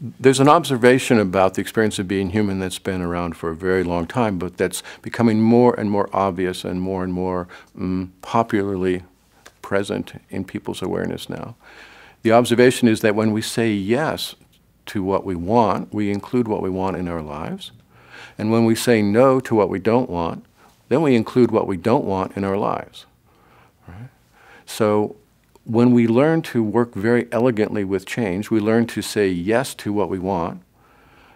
there's an observation about the experience of being human that's been around for a very long time, but that's becoming more and more obvious and more and more um, popularly present in people's awareness now. The observation is that when we say yes to what we want, we include what we want in our lives. And when we say no to what we don't want, then we include what we don't want in our lives. Right? So when we learn to work very elegantly with change, we learn to say yes to what we want,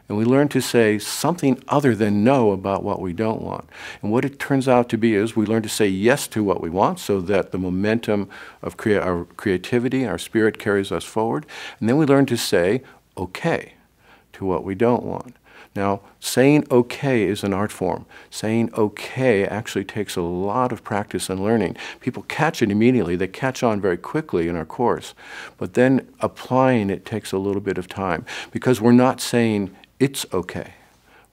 and we learn to say something other than no about what we don't want. And what it turns out to be is we learn to say yes to what we want so that the momentum of crea our creativity, our spirit carries us forward. And then we learn to say okay to what we don't want. Now, saying okay is an art form. Saying okay actually takes a lot of practice and learning. People catch it immediately, they catch on very quickly in our course. But then applying it takes a little bit of time because we're not saying it's okay,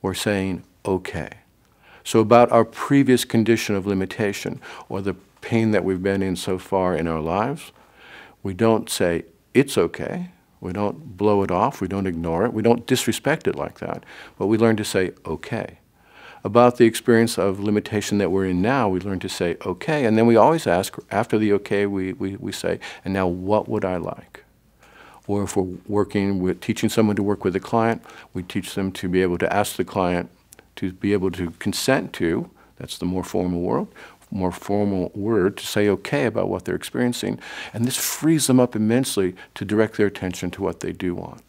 we're saying okay. So, about our previous condition of limitation or the pain that we've been in so far in our lives, we don't say it's okay we don't blow it off. We don't ignore it. We don't disrespect it like that. But we learn to say, okay. About the experience of limitation that we're in now, we learn to say, okay. And then we always ask, after the okay, we, we, we say, and now what would I like? Or if we're working with teaching someone to work with a client, we teach them to be able to ask the client to be able to consent to, that's the more formal world, more formal word to say okay about what they're experiencing. And this frees them up immensely to direct their attention to what they do want.